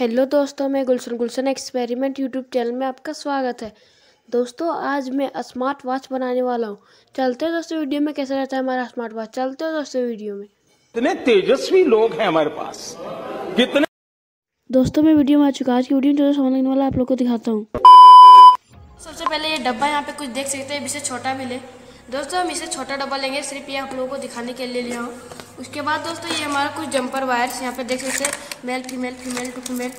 Hello दोस्तों मैं Gulshan. Gulshan experiment YouTube channel में आपका स्वागत है। दोस्तों आज मैं स्मार्ट वॉच बनाने वाला हूँ। चलते हैं दोस्तों वीडियो में कैसे रहता है हमारा स्मार्ट वॉच चलते हैं दोस्तों वीडियो में। कितने तेजस्वी लोग हैं हमारे पास। कितने दोस्तों मैं वीडियो में आ चुका आज की वीडियो में जो सामान लगने वाला आप लोग को दिखाता हूँ। सबसे पहले ये डब्बा यहाँ पे कुछ देख सकते हैं इसे छोटा भी ले दोस्तों, हम इसे छोटा डब्बा लेंगे, सिर्फ़ ये आप लोगों को दिखाने के लिए लिया हूँ। उसके बाद दोस्तों, ये हमारा कुछ जंपर वायर्स यहाँ पे देख सकते male female female to female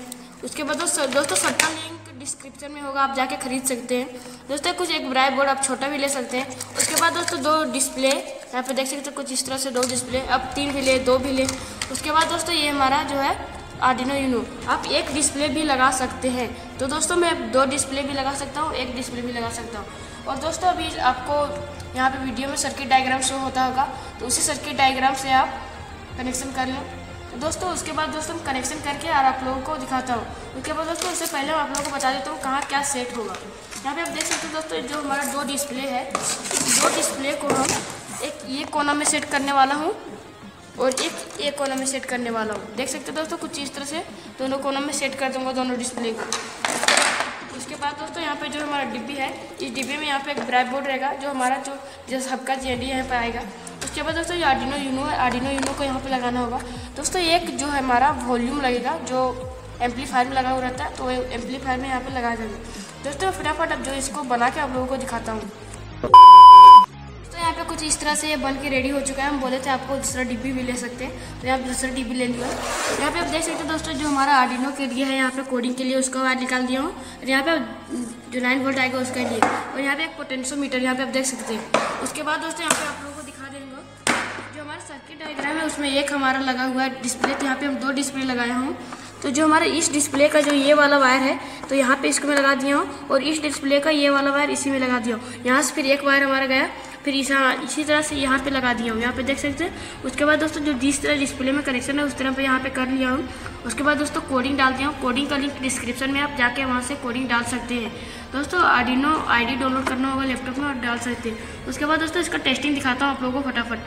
उसके बाद दोस्तों दोस्तों, सबका लिंक डिस्क्रिप्शन में होगा, आप जाके खरीद सकते हैं। दोस्तों, कुछ एक ब्राइट बोर्ड आप छोटा भी ले सकते हैं। उसके बाद दोस्तों, दो डिस्प्ले यहाँ पे देख सकते हैं, कुछ इस तरह से दो डिस्प्ले अब तीन भी ले, दो भी ले। उसके बाद दोस्तों, ये हमारा जो है आर्डिनो यूनो, आप एक डिस्प्ले भी लगा सकते हैं। तो दोस्तों, मैं दो डिस्प्ले भी लगा सकता हूँ, एक डिस्प्ले भी लगा सकता हूँ। और दोस्तों, अभी आपको यहाँ पे वीडियो में सर्किट डायग्राम शो होता होगा तो उसी सर्किट डायग्राम से आप कनेक्शन कर लें। तो दोस्तों, उसके बाद दोस्तों कनेक्शन करके और आप लोगों को दिखाता हूँ। उसके बाद दोस्तों, उससे पहले मैं आप लोगों को बता देता हूँ कहाँ क्या सेट होगा। यहाँ पे आप देख सकते हो दोस्तों, जो हमारा दो डिस्प्ले है, दो डिस्प्ले को हम एक, ये कोना में सेट करने वाला हूँ। और एक एक कोना में सेट करने वाला हूँ। देख सकते हो दोस्तों, कुछ इस तरह से दोनों कोना में सेट कर दूँगा दोनों डिस्प्ले को। उसके बाद दोस्तों, यहाँ पे जो हमारा डिब्बी है, इस डिब्बे में यहाँ पे एक ब्राइट बोर्ड रहेगा, जो हमारा जो जैसे सबका जी एन यहाँ पर आएगा। उसके बाद दोस्तों, ये आर्डिनो यूनो है। आर्डिनो यूनो को यहाँ पे लगाना होगा। दोस्तों, एक जो है हमारा वॉल्यूम लगेगा, जो एम्पलीफायर में लगा हुआ रहता है तो एम्पलीफायर में यहाँ पे लगा देंगे। दोस्तों, फटाफट अब जो इसको बना के आप लोगों को दिखाता हूँ। पे कुछ इस तरह से ये बन के रेडी हो चुका है। हम बोले थे आपको दूसरा डिब्बी भी ले सकते हैं। तो यहाँ पे दूसरा डिब्बी ले लिया। यहाँ पे आप देख सकते हैं दोस्तों, जो हमारा आर्डिनो के लिए है, यहाँ पे कोडिंग के लिए उसका वायर निकाल दिया हूँ। और यहाँ पे जो नाइन वोल्ट आएगा उसके लिए। और यहाँ पे एक पोटेंशियोमीटर यहाँ पे आप देख सकते हैं। उसके बाद दोस्तों, यहाँ पे आप लोगों को दिखा देंगे। जो हमारा सर्किट डायग्राम है, उसमें एक हमारा लगा हुआ है डिस्प्ले तो यहाँ पे हम दो डिस्प्ले लगाया हूँ। तो जो हमारा इस डिस्प्ले का जो ये वाला वायर है तो यहाँ पे इसको मैं लगा दिया हूँ। और इस डिस्प्ले का ये वाला वायर इसी में लगा दिया हूँ। यहाँ से फिर एक वायर हमारा गया। फिर इस, इसी तरह से यहाँ पे लगा दिया हूँ। यहाँ पे देख सकते हैं। उसके बाद दोस्तों, जो जिस तरह डिस्प्ले में कनेक्शन है, उस तरह पे यहाँ पे कर लिया हूँ। उसके बाद दोस्तों कोडिंग डाल दिया हूँ। कोडिंग का लिंक डिस्क्रिप्शन में आप जाके वहाँ से कोडिंग डाल सकते हैं। दोस्तों आर्डिनो आईडी डाउनलोड करना होगा लैपटॉप में और डाल सकते हैं। उसके बाद दोस्तों, इसका टेस्टिंग दिखाता हूँ आप लोगों को फटाफट।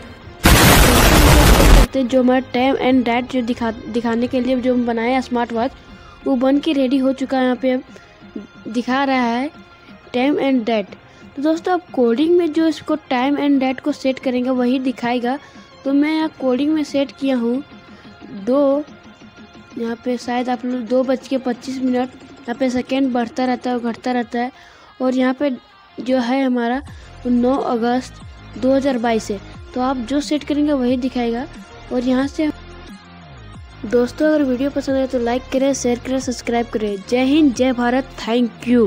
जो हमारा टाइम एंड डेट जो दिखा, दिखाने के लिए जो हम बनाए स्मार्ट वॉच वो बन के रेडी हो चुका है। यहाँ पे दिखा रहा है टाइम एंड डेट तो दोस्तों आप कोडिंग में जो इसको टाइम एंड डेट को सेट करेंगे, वही दिखाएगा। तो मैं यहाँ कोडिंग में सेट किया हूँ। दो, यहाँ पे शायद आप लोग दो बज के पच्चीस मिनट, यहाँ पे सेकेंड बढ़ता रहता है और घटता रहता है। और यहाँ पे जो है हमारा नौ अगस्त 2022 है। तो आप जो सेट करेंगे, वही दिखाएगा। और यहाँ से दोस्तों, अगर वीडियो पसंद आए तो लाइक करें शेयर करें सब्सक्राइब करें। जय हिंद, जय भारत। Thank you